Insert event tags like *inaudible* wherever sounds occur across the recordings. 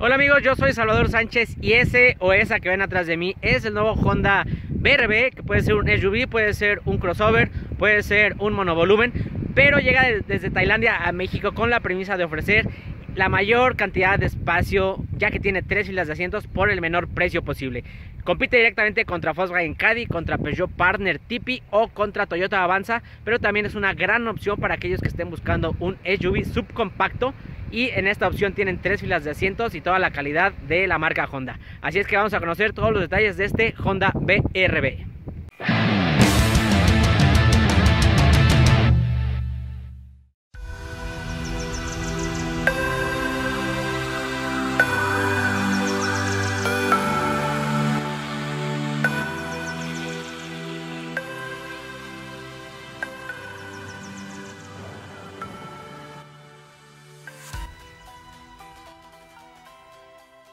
Hola amigos, yo soy Salvador Sánchez y ese o esa que ven atrás de mí es el nuevo Honda BRB, que puede ser un SUV, puede ser un crossover, puede ser un monovolumen, pero llega desde Tailandia a México con la premisa de ofrecer la mayor cantidad de espacio, ya que tiene tres filas de asientos por el menor precio posible. Compite directamente contra Volkswagen Caddy, contra Peugeot Partner Tipi o contra Toyota Avanza, pero también es una gran opción para aquellos que estén buscando un SUV subcompacto y en esta opción tienen tres filas de asientos y toda la calidad de la marca Honda. Así es que vamos a conocer todos los detalles de este Honda BRB.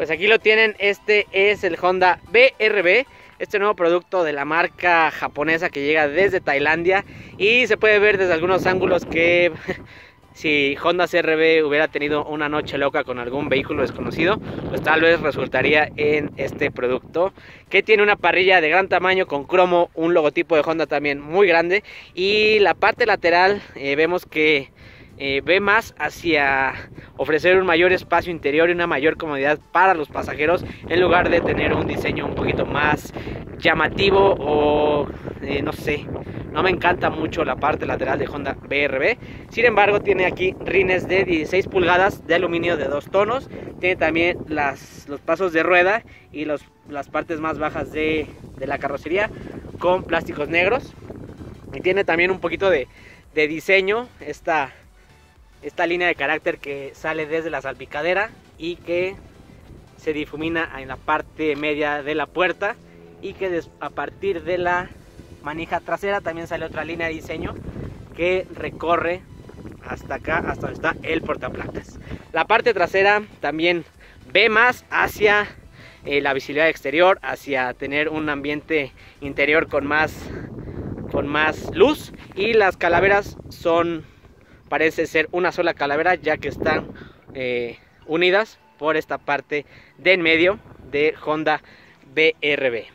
Pues aquí lo tienen, este es el Honda BRB, este nuevo producto de la marca japonesa que llega desde Tailandia y se puede ver desde algunos ángulos que *laughs* si Honda CRB hubiera tenido una noche loca con algún vehículo desconocido, pues tal vez resultaría en este producto que tiene una parrilla de gran tamaño con cromo, un logotipo de Honda también muy grande y la parte lateral eh, vemos que eh, ve más hacia ofrecer un mayor espacio interior y una mayor comodidad para los pasajeros en lugar de tener un diseño un poquito más llamativo o eh, no sé no me encanta mucho la parte lateral de Honda BRB sin embargo tiene aquí rines de 16 pulgadas de aluminio de dos tonos tiene también las, los pasos de rueda y los, las partes más bajas de, de la carrocería con plásticos negros. Y tiene también un poquito de, de diseño esta esta línea de carácter que sale desde la salpicadera y que se difumina en la parte media de la puerta y que a partir de la manija trasera también sale otra línea de diseño que recorre hasta acá, hasta donde está el portaplacas. La parte trasera también ve más hacia eh, la visibilidad exterior, hacia tener un ambiente interior con más, con más luz y las calaveras son parece ser una sola calavera ya que están eh, unidas por esta parte de en medio de Honda BRB.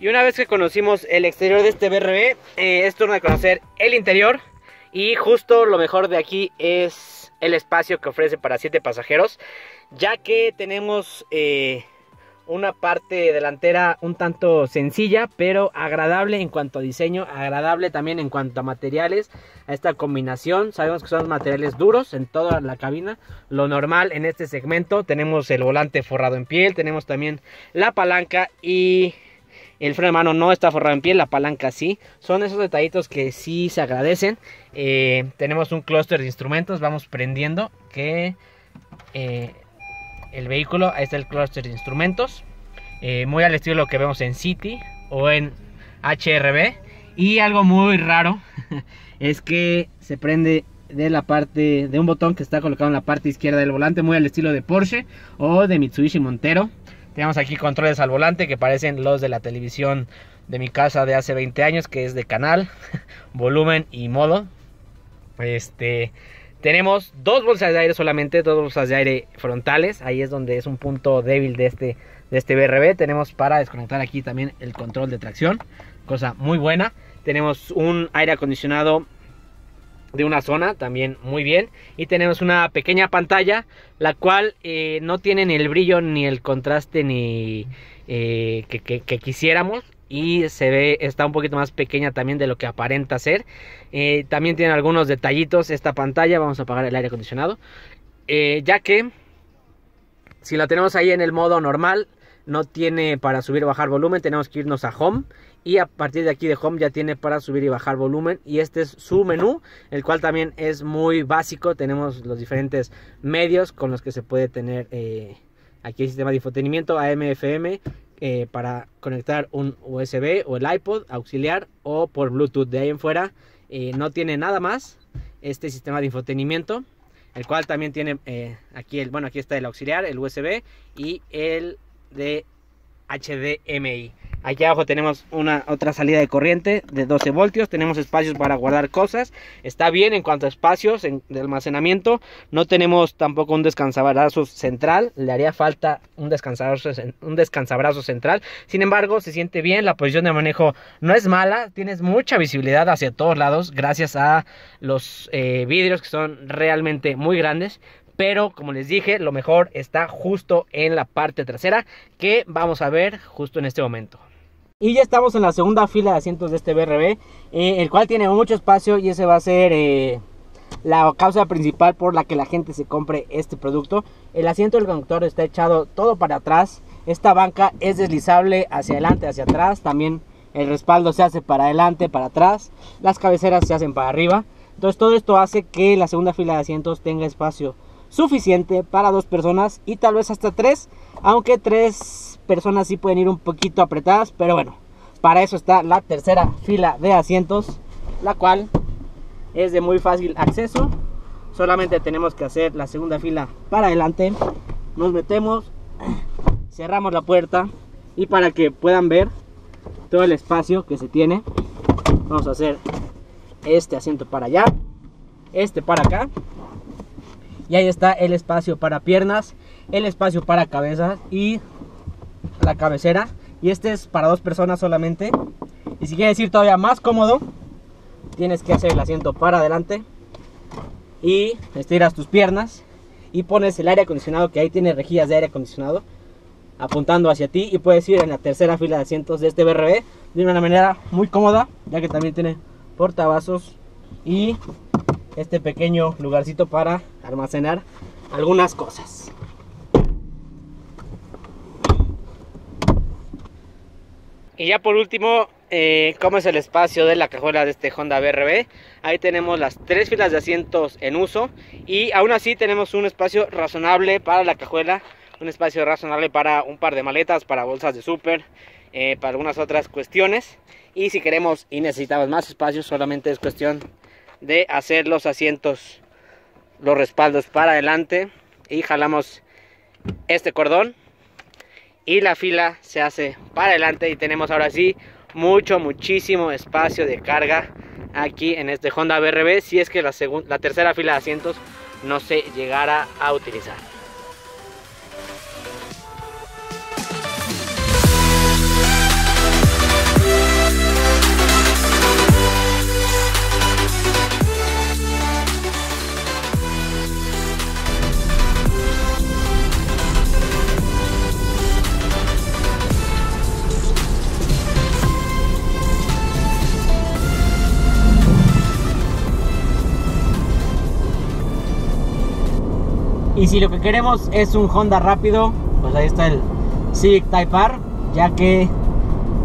Y una vez que conocimos el exterior de este BRB, eh, es turno de conocer el interior. Y justo lo mejor de aquí es el espacio que ofrece para 7 pasajeros, ya que tenemos eh, una parte delantera un tanto sencilla, pero agradable en cuanto a diseño, agradable también en cuanto a materiales, a esta combinación. Sabemos que son materiales duros en toda la cabina, lo normal en este segmento. Tenemos el volante forrado en piel, tenemos también la palanca y el freno de mano no está forrado en piel, la palanca sí. Son esos detallitos que sí se agradecen. Eh, tenemos un clúster de instrumentos, vamos prendiendo que... Eh, el vehículo. Ahí está el cluster de instrumentos. Eh, muy al estilo de lo que vemos en City o en HRB. Y algo muy raro *laughs* es que se prende de la parte de un botón que está colocado en la parte izquierda del volante, muy al estilo de Porsche o de Mitsubishi Montero. Tenemos aquí controles al volante que parecen los de la televisión de mi casa de hace 20 años, que es de canal, *laughs* volumen y modo. Este, tenemos dos bolsas de aire solamente, dos bolsas de aire frontales. Ahí es donde es un punto débil de este, de este BRB. Tenemos para desconectar aquí también el control de tracción. Cosa muy buena. Tenemos un aire acondicionado de una zona también muy bien. Y tenemos una pequeña pantalla. La cual eh, no tiene ni el brillo ni el contraste ni eh, que quisiéramos y se ve, está un poquito más pequeña también de lo que aparenta ser. Eh, también tiene algunos detallitos esta pantalla, vamos a apagar el aire acondicionado, eh, ya que si la tenemos ahí en el modo normal, no tiene para subir o bajar volumen, tenemos que irnos a Home y a partir de aquí de Home ya tiene para subir y bajar volumen y este es su menú, el cual también es muy básico, tenemos los diferentes medios con los que se puede tener eh, aquí el sistema de infotenimiento AM, FM, eh, para conectar un USB o el iPod auxiliar o por Bluetooth. De ahí en fuera eh, no tiene nada más este sistema de infotenimiento, el cual también tiene eh, aquí el, bueno, aquí está el auxiliar, el USB y el de HDMI. Aquí abajo tenemos una otra salida de corriente de 12 voltios. Tenemos espacios para guardar cosas. Está bien en cuanto a espacios de almacenamiento. No tenemos tampoco un descansabrazos central. Le haría falta un descansabrazos central. Sin embargo, se siente bien. La posición de manejo no es mala. Tienes mucha visibilidad hacia todos lados gracias a los eh, vidrios que son realmente muy grandes pero como les dije, lo mejor está justo en la parte trasera que vamos a ver justo en este momento. Y ya estamos en la segunda fila de asientos de este BRB, eh, el cual tiene mucho espacio y ese va a ser eh, la causa principal por la que la gente se compre este producto. El asiento del conductor está echado todo para atrás, esta banca es deslizable hacia adelante, hacia atrás, también el respaldo se hace para adelante, para atrás, las cabeceras se hacen para arriba. Entonces todo esto hace que la segunda fila de asientos tenga espacio suficiente para dos personas y tal vez hasta tres, aunque tres personas sí pueden ir un poquito apretadas, pero bueno, para eso está la tercera fila de asientos, la cual es de muy fácil acceso. Solamente tenemos que hacer la segunda fila para adelante. Nos metemos, *clears throat* cerramos la puerta y para que puedan ver todo el espacio que se tiene, vamos a hacer este asiento para allá, este para acá y ahí está el espacio para piernas, el espacio para cabezas y la cabecera. Y este es para dos personas solamente. Y si quieres ir todavía más cómodo, tienes que hacer el asiento para adelante y estiras tus piernas y pones el aire acondicionado que ahí tiene rejillas de aire acondicionado apuntando hacia ti y puedes ir en la tercera fila de asientos de este BRB de una manera muy cómoda ya que también tiene portavasos y este pequeño lugarcito para almacenar algunas cosas. Y ya por último, eh, ¿cómo es el espacio de la cajuela de este Honda BRB? Ahí tenemos las tres filas de asientos en uso y aún así tenemos un espacio razonable para la cajuela, un espacio razonable para un par de maletas, para bolsas de súper, eh, para algunas otras cuestiones. Y si queremos y necesitamos más espacio, solamente es cuestión de hacer los asientos, los respaldos para adelante. Y jalamos este cordón. Y la fila se hace para adelante. Y tenemos ahora sí mucho, muchísimo espacio de carga aquí en este Honda BRB si es que la, la tercera fila de asientos no se llegara a utilizar. Y si lo que queremos es un Honda rápido, pues ahí está el Civic Type R, ya que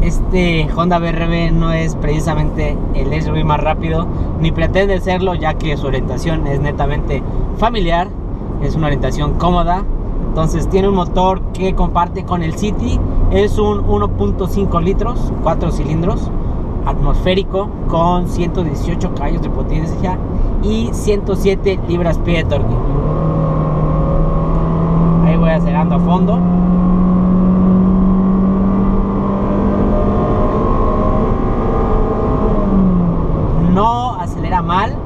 este Honda BRB no es precisamente el SUV más rápido, ni pretende serlo, ya que su orientación es netamente familiar, es una orientación cómoda. Entonces tiene un motor que comparte con el City, es un 1.5 litros, 4 cilindros, atmosférico con 118 caballos de potencia y 107 libras-pie de torque fondo. No acelera mal,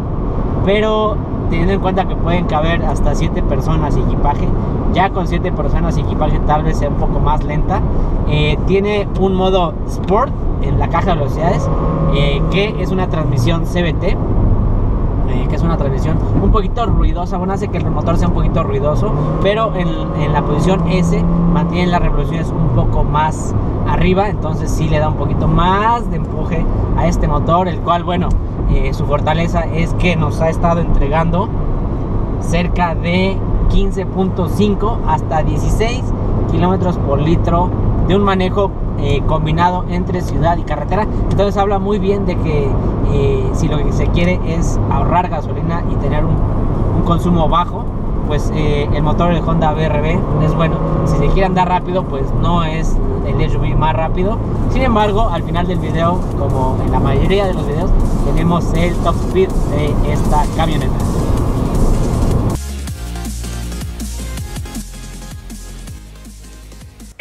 pero teniendo en cuenta que pueden caber hasta 7 personas y equipaje, ya con 7 personas y equipaje tal vez sea un poco más lenta. Eh, tiene un modo Sport en la caja de velocidades, eh, que es una transmisión CBT que es una transmisión un poquito ruidosa, bueno, hace que el motor sea un poquito ruidoso, pero en, la posición S mantiene las revoluciones un poco más arriba, entonces sí le da un poquito más de empuje a este motor, el cual, bueno, eh, su fortaleza es que nos ha estado entregando cerca de 15.5 hasta 16 kilómetros por litro de un manejo eh, combinado entre ciudad y carretera. Entonces habla muy bien de que eh, si lo que se quiere es ahorrar gasolina y tener un, consumo bajo, pues eh, el motor del Honda BRB es bueno. Si se quiere andar rápido, pues no es el SUV más rápido. Sin embargo, al final del video, como en la mayoría de los videos, tenemos el top speed de esta camioneta.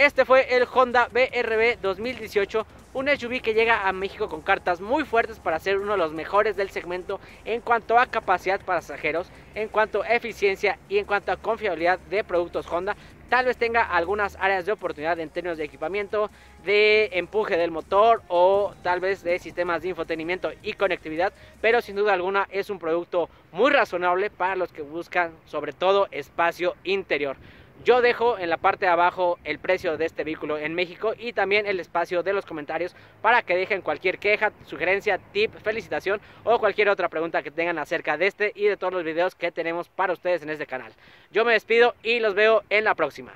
Este fue el Honda BRB 2018 un SUV que llega a México con cartas muy fuertes para ser uno de los mejores del segmento en cuanto a capacidad pasajeros, en cuanto a eficiencia y en cuanto a confiabilidad de productos Honda. Tal vez tenga algunas áreas de oportunidad en términos de equipamiento, de empuje del motor o tal vez de sistemas de infotenimiento y conectividad, pero sin duda alguna es un producto muy razonable para los que buscan sobre todo espacio interior. Yo dejo en la parte de abajo el precio de este vehículo en México y también el espacio de los comentarios para que dejen cualquier queja, sugerencia, tip, felicitación o cualquier otra pregunta que tengan acerca de este y de todos los videos que tenemos para ustedes en este canal. Yo me despido y los veo en la próxima.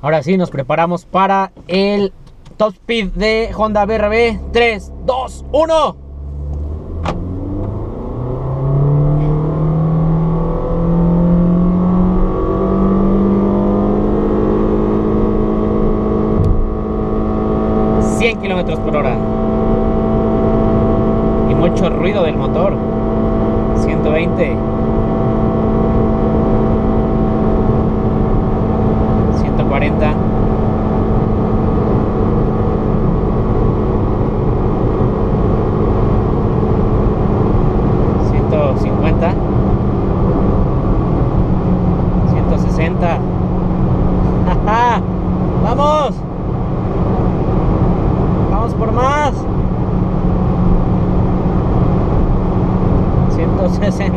Ahora sí, nos preparamos para el top speed de Honda BRB 3, 2, 1. Kilómetros por hora. Y mucho ruido del motor. 120. 140.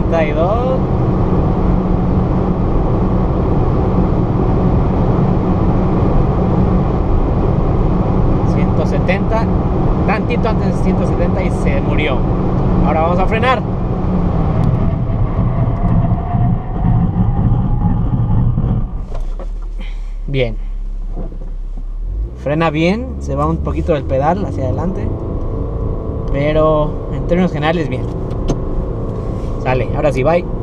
162. ...170... ...tantito antes de 170 y se murió... ...ahora vamos a frenar... Bien frena bien, se va un poquito del pedal hacia adelante, pero en términos generales bien. Sale, ahora sí, bye.